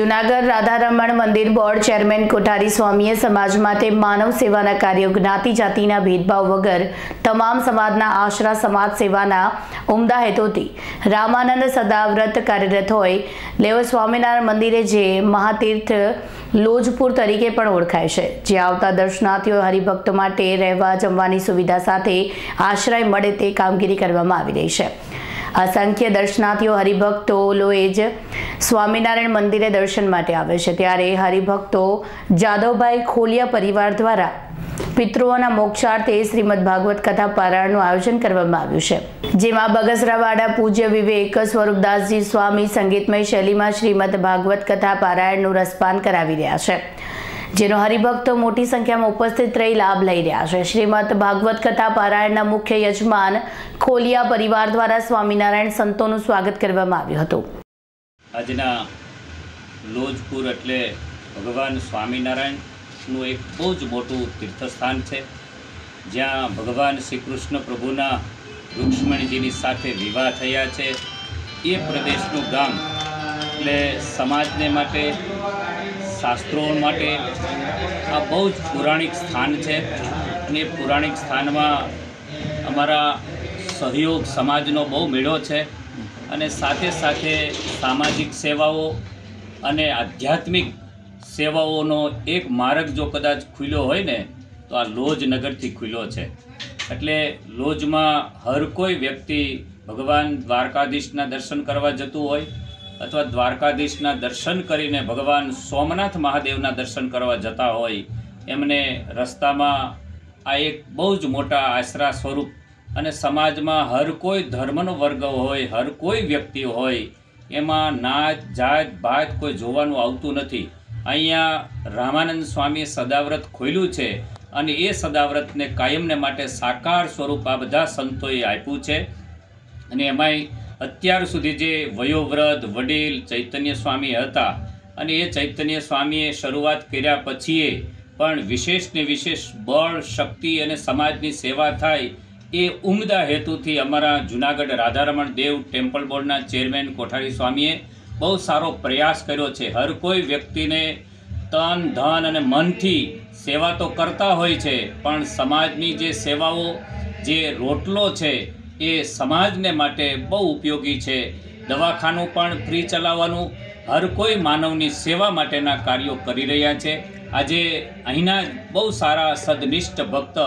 જુનાગઢ રાધારમણ મંદિર board chairman Kothari સ્વામીએ સમાજ માટે માનવ સેવાના કાર્યો જ્ઞાતિ જાતિના ભેદભાવ વગર તમામ સમાજના આશરા સમાજ સેવાના ઉમદા હેતુથી રામાનંદ સદાવ્રત કાર્યરત હોય. લેવ સ્વામિનારાયણ મંદિરે જે મહાતીર્થ લોજપુર તરીકે પણ ઓળખાય છે. જે આવતા દર્શનાર્થીઓ હરિભક્તો માટે રહેવા જમવાની સુવિધા સાથે આશ્રય મળે તે કામગીરી કરવામાં આવી રહી છે. અસંખ્ય દર્શનાર્થીઓ હરિભક્તો લોએ જ સ્વામિનારાયણ મંદિરે દર્શન માટે આવે છે. ત્યારે હરિભક્તો જાદવભાઈ ખોલિયા પરિવાર દ્વારા પિતૃઓના મોક્ષાર્થે શ્રીમદ ભાગવત કથા પારાયણનું આયોજન કરવામાં આવ્યું છે. જેમાં બગસરાવાડા પૂજ્ય વિવેક સ્વરૂપદાસજી સ્વામી સંગીતમય શૈલીમાં શ્રીમદ ભાગવત કથા પારાયણનું રસપાન કરાવી રહ્યા છે. જેનો હરિભક્તો મોટી સંખ્યામાં ઉપસ્થિત રહી લાભ લઈ રહ્યા છે. શ્રીમદ ભાગવત કથા પારાયણના મુખ્ય યજમાન ખોલિયા પરિવાર દ્વારા સ્વામિનારાયણ સંતોનું સ્વાગત કરવામાં આવ્યું હતું. આજના લોજપુર એટલે ભગવાન સ્વામિનારાયણનું એક બહુ જ મોટું તીર્થસ્થાન છે. જ્યાં ભગવાન શ્રી કૃષ્ણ પ્રભુના રૂક્ષ્મણીજીની સાથે વિવાહ થયા છે. એ પ્રદેશનું ગામ એટલે સમાજને માટે શાસ્ત્રો માટે આ બહુ જ પૌરાણિક સ્થાન છે. અને પૌરાણિક સ્થાનમાં અમારા સહયોગ સમાજનો બહુ મેળો છે. અને સાથે સાથે સામાજિક સેવાઓ અને આધ્યાત્મિક સેવાઓનો એક માર્ગ જો કદાચ ખુલ્યો હોય ને, તો આ લોજ નગરથી ખુલ્યો છે. એટલે લોજમાં હર કોઈ વ્યક્તિ ભગવાન દ્વારકાધીશના દર્શન કરવા જતું હોય અથવા દ્વારકાધીશના દર્શન કરીને ભગવાન સોમનાથ મહાદેવના દર્શન કરવા જતા હોય, એમને રસ્તામાં આ એક બહુ જ મોટા આશરા સ્વરૂપ અને સમાજમાં હર કોઈ ધર્મનો વર્ગ હોય, હર કોઈ વ્યક્તિ હોય, એમાં નાત જાત, ભાત કોઈ જોવાનું આવતું નથી. અહીંયા રામાનંદ સ્વામીએ સદાવ્રત ખોલ્યું છે અને એ સદાવ્રતને કાયમને માટે સાકાર સ્વરૂપ આ બધા સંતોએ આપ્યું છે. અને એમાંય અત્યાર સુધી જે વયોવ્રત વડીલ ચૈતન્ય સ્વામી હતા અને એ ચૈતન્ય સ્વામીએ શરૂઆત કર્યા પછીએ પણ વિશેષને વિશેષ બળ, શક્તિ અને સમાજની સેવા થાય એ ઉમદા હેતુથી અમારા જુનાગઢ રાધારમણ દેવ ટેમ્પલ બોર્ડના ચેરમેન કોઠારી સ્વામીએ બહુ સારો પ્રયાસ કર્યો છે. હર કોઈ વ્યક્તિને તન, ધન અને મનથી સેવા તો કરતા હોય છે, પણ સમાજની જે સેવાઓ, જે રોટલો છે એ સમાજને માટે બહુ ઉપયોગી છે. દવાખાનું પણ ફ્રી ચલાવવાનું, હર કોઈ માનવની સેવા માટેના કાર્યો કરી રહ્યા છે. આજે અહીંના બહુ સારા સદનિષ્ઠ ભક્ત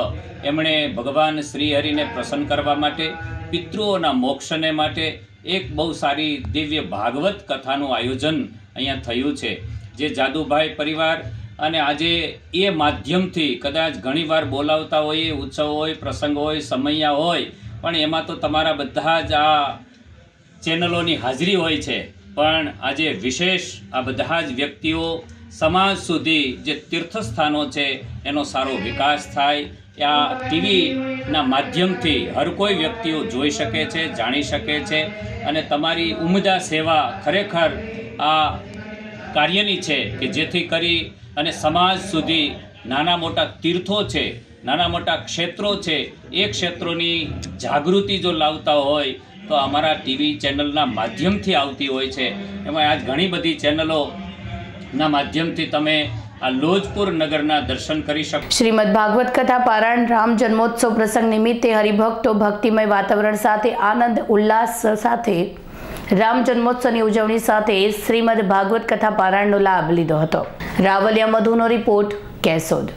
એમણે ભગવાન શ્રીહરિને પ્રસન્ન કરવા માટે, પિતૃઓના મોક્ષને માટે એક બહુ સારી દિવ્ય ભાગવત કથાનું આયોજન અહીંયા થયું છે. જે જાદુભાઈ પરિવાર અને આજે એ માધ્યમથી કદાચ ઘણીવાર બોલાવતા હોઈએ ઉત્સવ હોય, પ્રસંગ હોય, સમૈયા હોય પણ એમાં તો તમારા બધા જ આ ચેનલોની હાજરી હોય છે. પણ આજે વિશેષ આ બધા જ વ્યક્તિઓ સમાજ સુધી જે તીર્થસ્થાનો છે, એનો સારો વિકાસ થાય. આ ટીવીના માધ્યમથી હર કોઈ વ્યક્તિઓ જોઈ શકે છે, જાણી શકે છે. અને તમારી ઉમદા સેવા ખરેખર આ કાર્યની છે કે જેથી કરી અને સમાજ સુધી નાના મોટા તીર્થો છે નાના મોટા ક્ષેત્રો છે, એ ક્ષેત્રોની જાગૃતિ જો લાવતા હોય, તો અમારા ટીવી ચેનલના માધ્યમથી આવતી હોય છે. એમાં આજ ઘણી બધી ચેનલોના માધ્યમથી તમે આ લોજપુર નગરના દર્શન કરી શકો. શ્રીમદ ભાગવત કથા પારાયણ રામ જન્મોત્સવ પ્રસંગ નિમિત્તે હરિભક્તો, ભક્તિમય વાતાવરણ સાથે, આનંદ, ઉલ્લાસ સાથે રામ જન્મોત્સવની ઉજવણી સાથે શ્રીમદ ભાગવત કથા પારાયણનો લાભ લીધો હતો. રાવલિયા મધુનો રિપોર્ટ કેસોદ